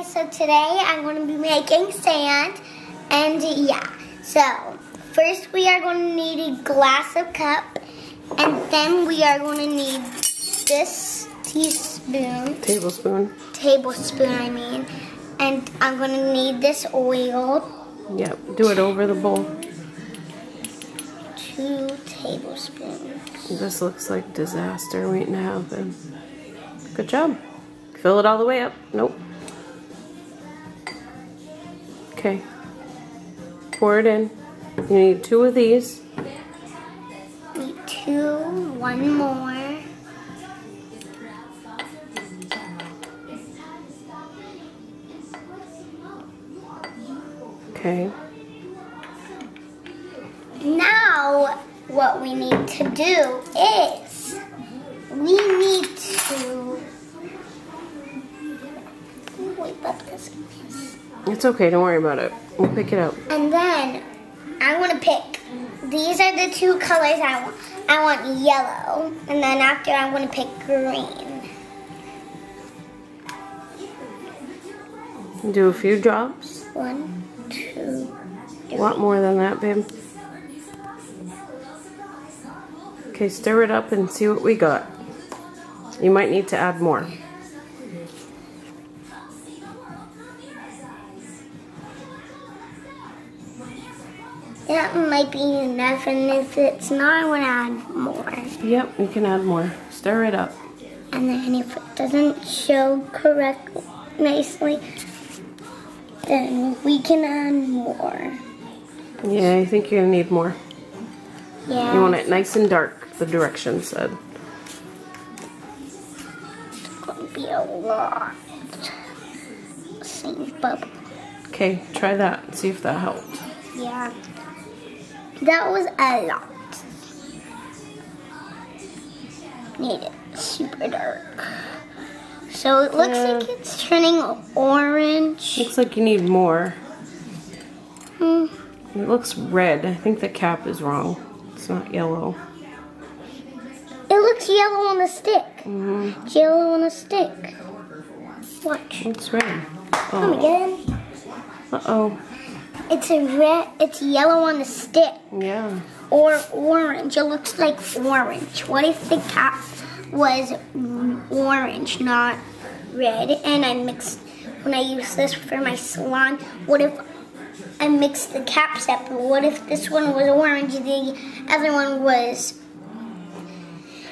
guys, so today I'm going to be making sand and yeah, so first we are going to need a glass of cup and then we are going to need this teaspoon, Tablespoon. tablespoon I mean, and I'm going to need this oil, Yep. Do it over the bowl. two tablespoons. This looks like disaster waiting to happen. Good job. Fill it all the way up. Nope. Okay. Pour it in. You need two of these. Need two, one more. Okay. Now, what we need to do is we need to wait, but this, It's okay. Don't worry about it. We'll pick it up. and then I want to pick. These are the two colors I want. I want yellow, and then after I want to pick green. Do a few drops. One, two, A lot more than that, babe. Okay, stir it up and see what we got. You might need to add more. Be enough, and if it's not, I want to add more. Yep, you can add more. Stir it up. And then if it doesn't show correct nicely, then we can add more. Yeah, I think you're gonna need more. Yeah. You want it nice and dark, the directions said. It's going to be a lot. Same bubble. Okay, try that see if that helped. Yeah. That was a lot. Need it super dark. So it looks like it's turning orange. Looks like you need more. Hmm. It looks red. I think the cap is wrong. It's not yellow. It looks yellow on the stick. hmm It's yellow on the stick. Watch. It's red. Come Oh. again. Uh oh. It's a red. It's yellow on the stick Yeah. or orange. It looks like orange. What if the cap was orange, not red? And I mixed when I use this for my salon. What if I mixed the caps up? What if this one was orange, the other one was,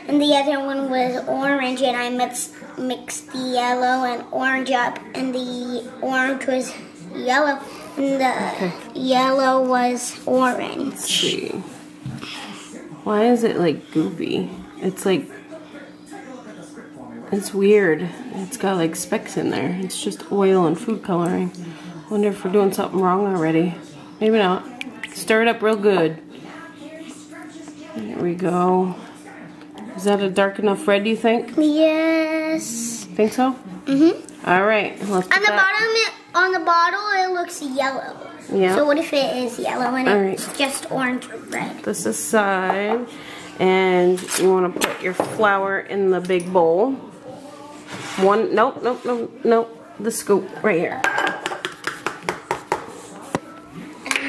and the other one was orange, and I mixed mixed the yellow and orange up, and the orange was yellow, the Okay. yellow was orange. Let's see. Why is it like goopy? It's like it's weird. It's got like specks in there. It's just oil and food coloring. Wonder if we're doing something wrong already. Maybe not. Stir it up real good. There we go. Is that a dark enough red, do you think? Yes. Think so? Mm-hmm. All right. Let's On the that- bottom, it, on the bottle, it looks yellow. Yeah. So what if it is yellow and All it's just orange or red? this aside and you want to put your flour in the big bowl. One, nope, nope, nope, nope, the scoop right here.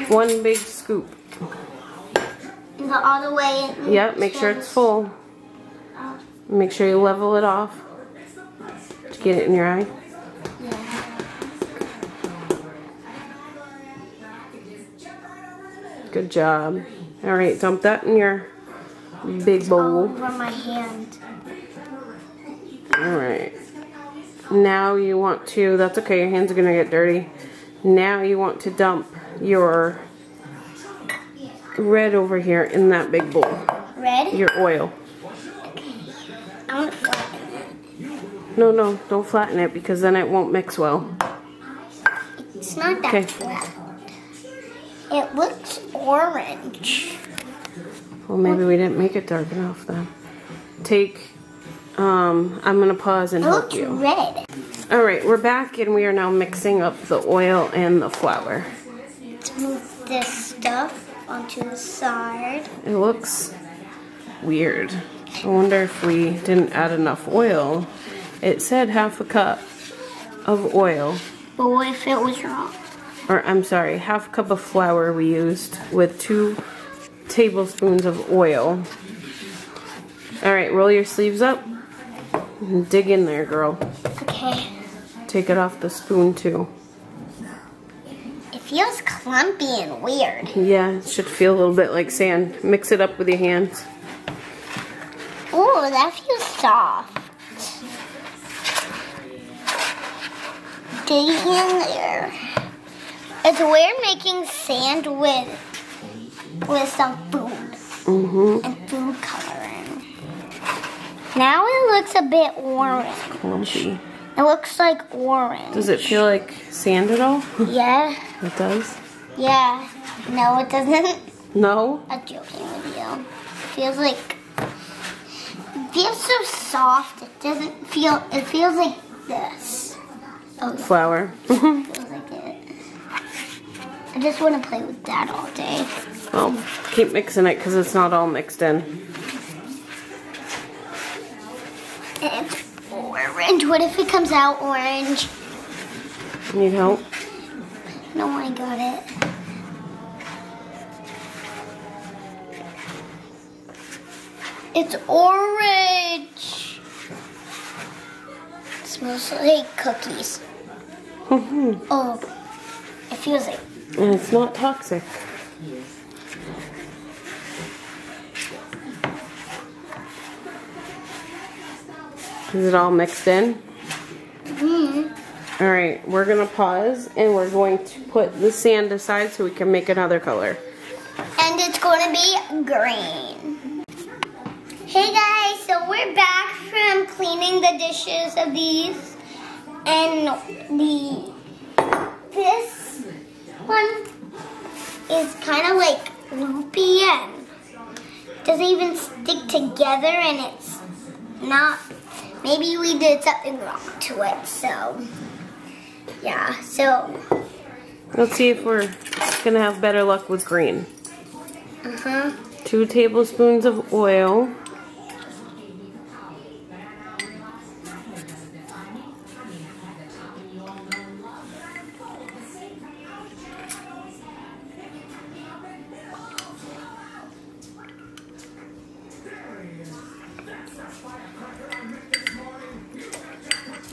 One big scoop. And all the way. Yep, make sure it's full. Oh. Make sure you level it off. Did you get it in your eye? Good job. All right, dump that in your big bowl. over my hand. All right. Now you want to, that's okay, your hands are gonna get dirty. Now you want to dump your red over here in that big bowl. Red? Your oil. Okay. I want to flatten it. No, no, don't flatten it because then it won't mix well. It's not that Okay. flat. It looks orange. Well, maybe we didn't make it dark enough then. Take, um, I'm gonna pause and It help looks you. red. All right, we're back and we are now mixing up the oil and the flour. Let's move this stuff onto the side. It looks weird. I wonder if we didn't add enough oil. It said half a cup of oil But what if it was wrong? Or I'm sorry, half cup of flour we used with two tablespoons of oil. All right, roll your sleeves up. and Dig in there, girl. Okay. Take it off the spoon too. It feels clumpy and weird. Yeah, it should feel a little bit like sand. Mix it up with your hands. Oh, that feels soft. Dig in there. It's weird making sand with with some food Mm-hmm. and food coloring. Now it looks a bit orange. Clumpy. It looks like orange. Does it feel like sand at all? Yeah. It does. Yeah. No, it doesn't. No? I'm joking with you. Feels like it feels so soft. It doesn't feel. It feels like this. Oh, it Flour. Feels like it. I just want to play with that all day. well, keep mixing it because it's not all mixed in. It's orange. What if it comes out orange? Need help? No, I got it. It's orange. It smells like cookies. and Oh, it feels like it's not toxic. Is it all mixed in? mm, All right, we're gonna pause and we're going to put the sand aside so we can make another color. and it's going to be green. Hey guys, so we're back from cleaning the dishes of these, and the this one is kind of like loopy and doesn't even stick together, and it's not. Maybe we did something wrong to it, so yeah. So Let's see if we're gonna have better luck with green. uh huh. Two tablespoons of oil.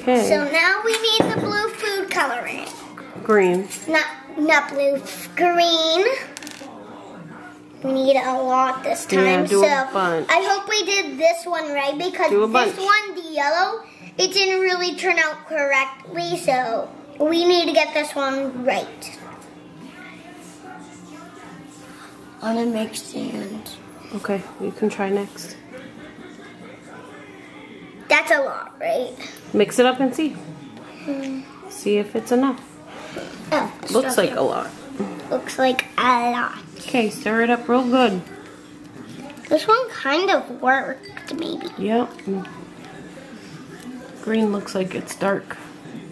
Okay, So now we need the blue food coloring. green. Not not blue, green. We need a lot this time. Yeah, do so a bunch. I hope we did this one right because Do a this bunch. one, the yellow, it didn't really turn out correctly. So we need to get this one right. I'm gonna make sand. Okay, you can try next. That's a lot, right? Mix it up and see. Hmm. See if it's enough. Oh, Looks like a lot. looks like a lot. Okay, stir it up real good. This one kind of worked, maybe. Yep. Green looks like it's dark.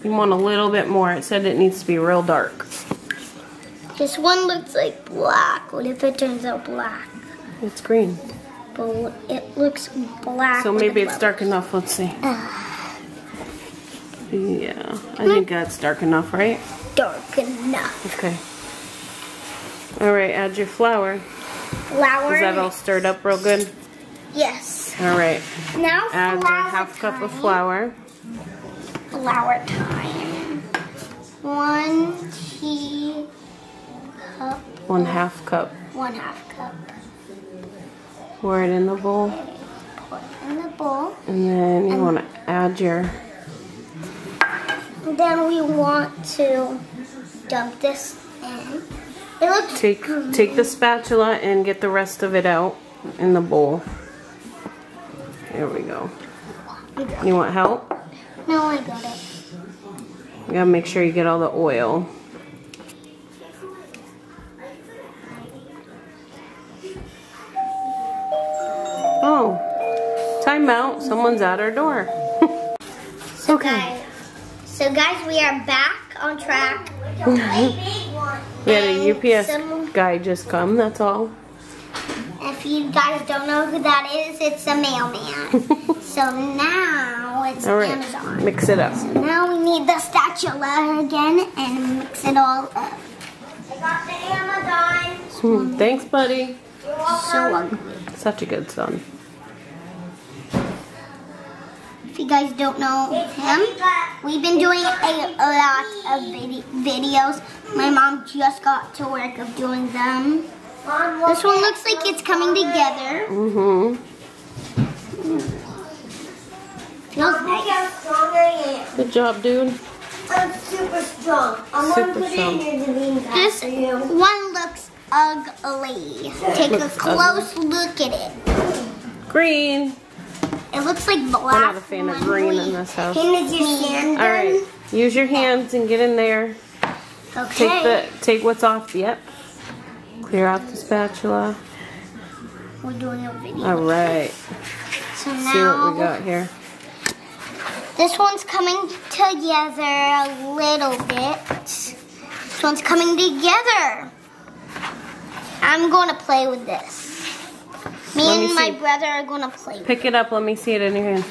You want a little bit more. It said it needs to be real dark. This one looks like black. What if it turns out black? It's green. It looks black. So maybe it's dark enough. Let's see. Uh, yeah, I think that's dark enough, right? dark enough. Okay. All right, add your flour. Flour. Is that all stirred up real good? Yes. All right. Now Add flour half cup of flour. Flour time. One tea cup. One half cup. One half cup. Pour it in the bowl. Put in the bowl. And then you want to add your Then we want to dump this in. It looks Take take the spatula and get the rest of it out in the bowl. There we go. You want help? No, I got it. You gotta make sure you get all the oil. Time out. Someone's at our door. So Okay. guys, so guys, we are back on track. We had a UPS some- guy just come, that's all. If you guys don't know who that is, it's a mailman. so now it's All right, Amazon. mix it up. Now we need the spatula again and mix it all up. I got the Amazon. Hmm, Thanks, buddy. So ugly. Such a good son. If you guys don't know him, we've been doing a, a lot of vid- videos. My mom just got to work of doing them. This one looks like it's coming together. Mm-hmm. Feels nice. Good job, dude. I'm super strong. I'm Super gonna put strong. it in the bean This one looks ugly. Take a Looks close look at it. Green. It looks like black. We're not a fan of green in this house. Can is your sand All right, use your hands and get in there. Okay. Take the take what's off. Yep. Clear out the spatula. We're doing a video. All right. So See what we got here. this one's coming together a little bit. This one's coming together. I'm going to play with this. Me Let me and my brother are going to play Pick it up. Let me see it in your hand.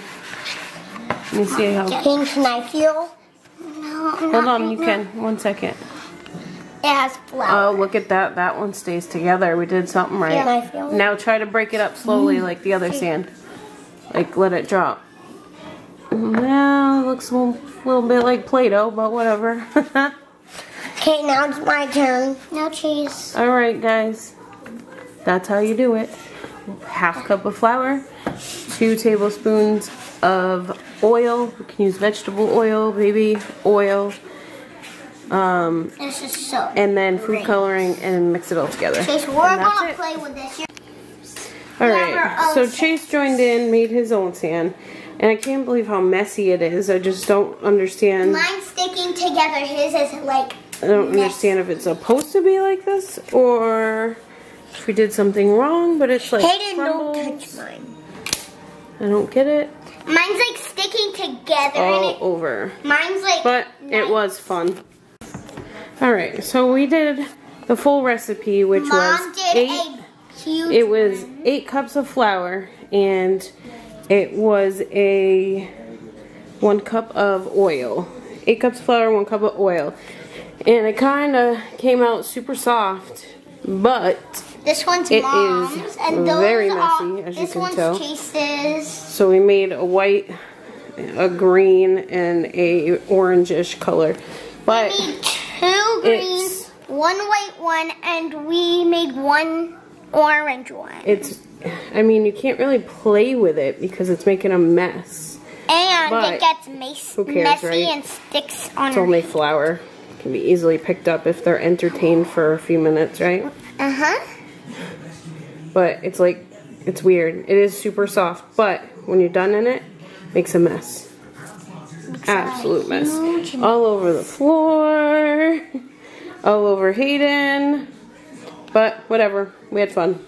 Let me see how. it. Pink, can I feel? No, Hold on, you can. One second. It has flour. Oh, look at that. That one stays together. We did something right. Can I feel it? Now try to break it up slowly mm. like the other sand. Like let it drop. Well, it looks a little, little bit like Play-Doh, but whatever. Okay, now it's my turn. no cheese. All right, guys. That's how you do it. Half cup of flour, two tablespoons of oil. You can use vegetable oil, baby oil, um, This is so. and then food coloring and mix it all together. So we're going to play with this. Alright, So Chase joined in, made his own sand, and I can't believe how messy it is. I just don't understand. Mine's sticking together. His is like. I don't understand if it's supposed to be like this or if we did something wrong. But it's like Hayden, don't touch mine. I don't get it. Mine's like sticking together. All and over. mine's like. But it was fun. All right. So we did the full recipe, which Mom was did eight. a huge. It was eight cups of flour and it was a one cup of oil. Eight cups of flour, one cup of oil. And it kind of came out super soft, but This one's It is mom's, and those very are, messy, as you this can one's tell. Chase's. so we made a white, a green, and a orangish color. But We made two greens, one white one, and we made one orange one. it's, I mean, you can't really play with it because it's making a mess. And but it gets who cares, messy right? and sticks on It's only flour. Can be easily picked up if they're entertained for a few minutes, right? Uh huh. But it's like, it's weird. It is super soft, but when you're done in it, makes a mess. Absolute mess. All over the floor, all over Hayden. But whatever, we had fun.